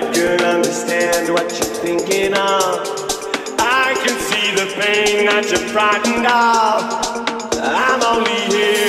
I can understand what you're thinking of. I can see the pain that you're frightened of. I'm only here.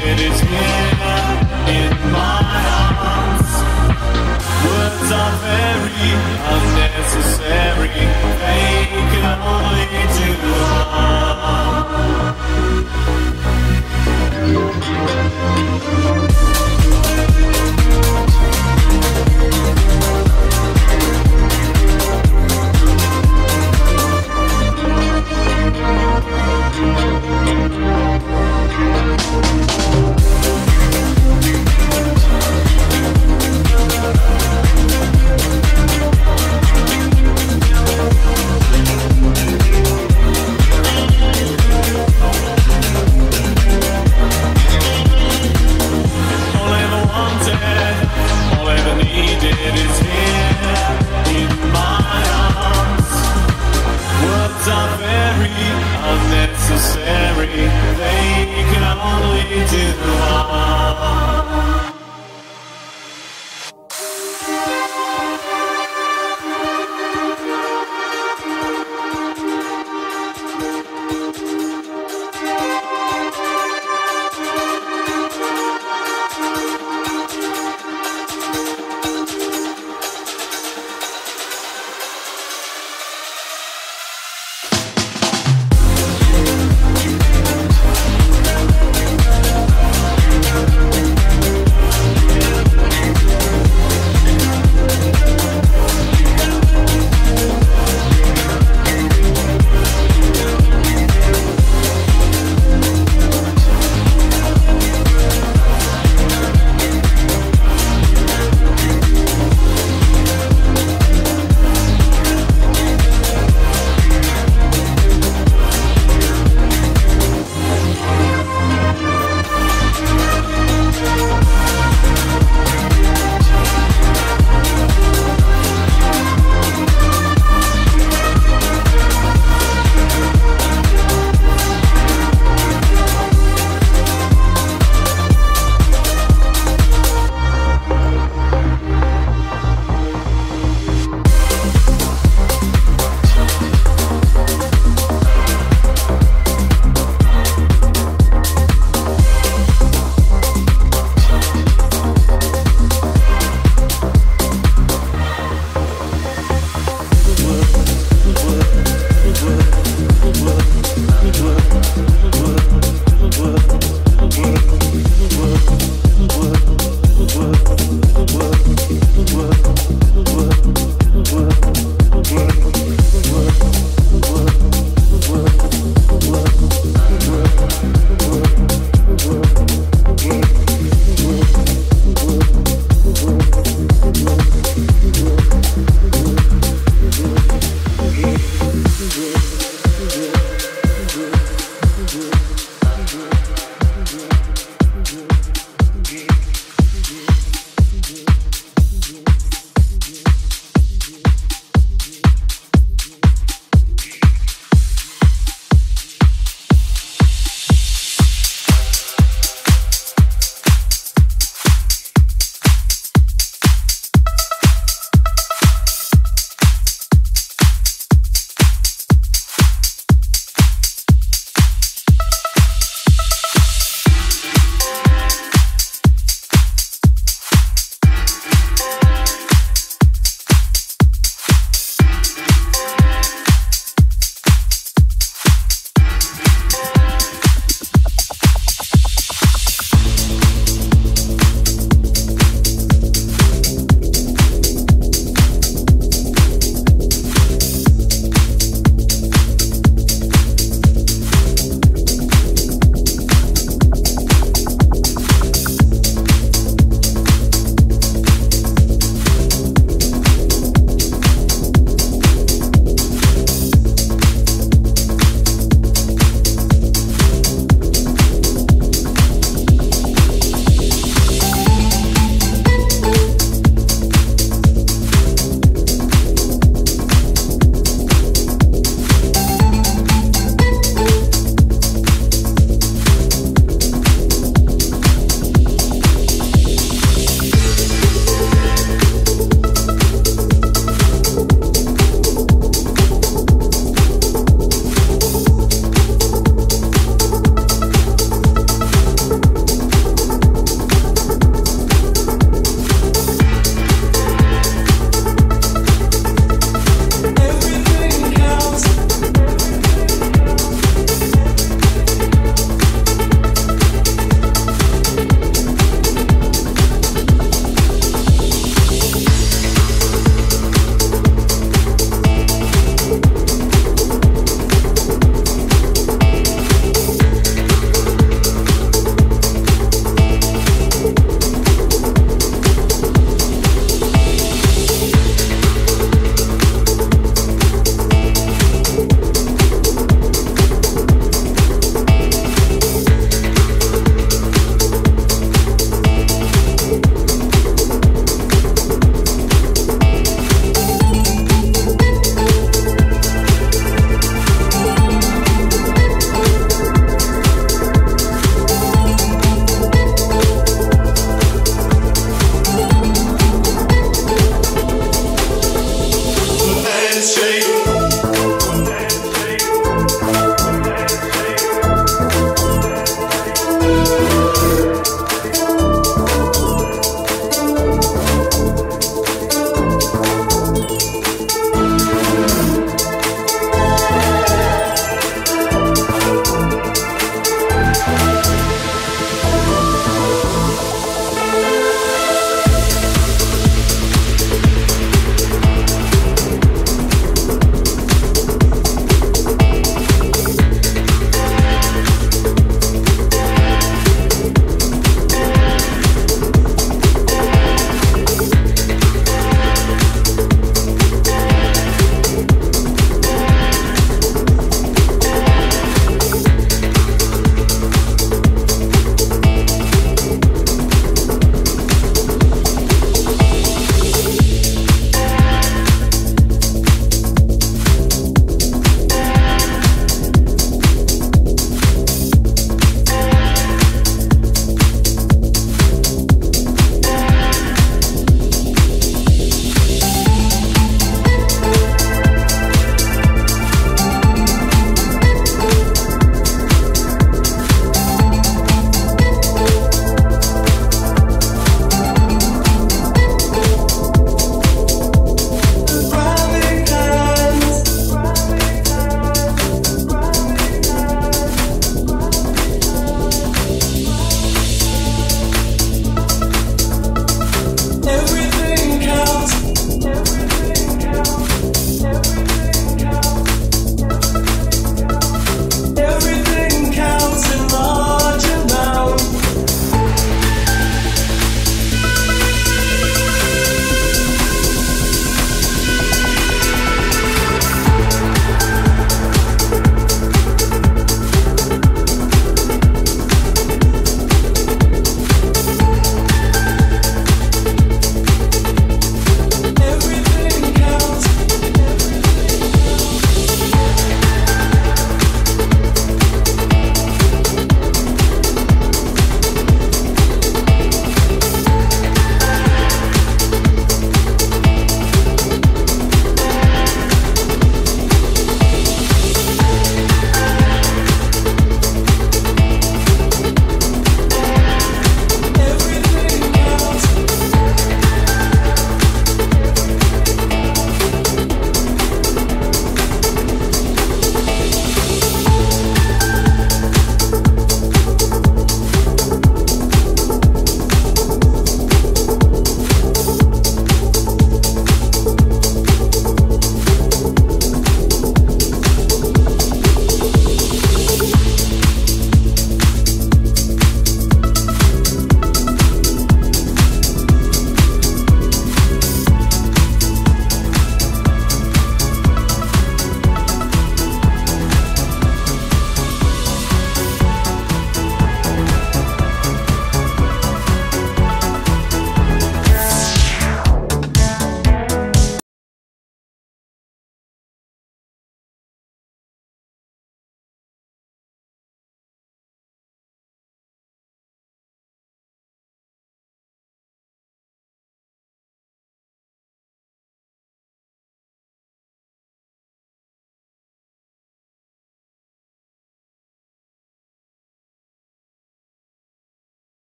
It is here in my arms. Words are very unnecessary. They can only do harm. do heart.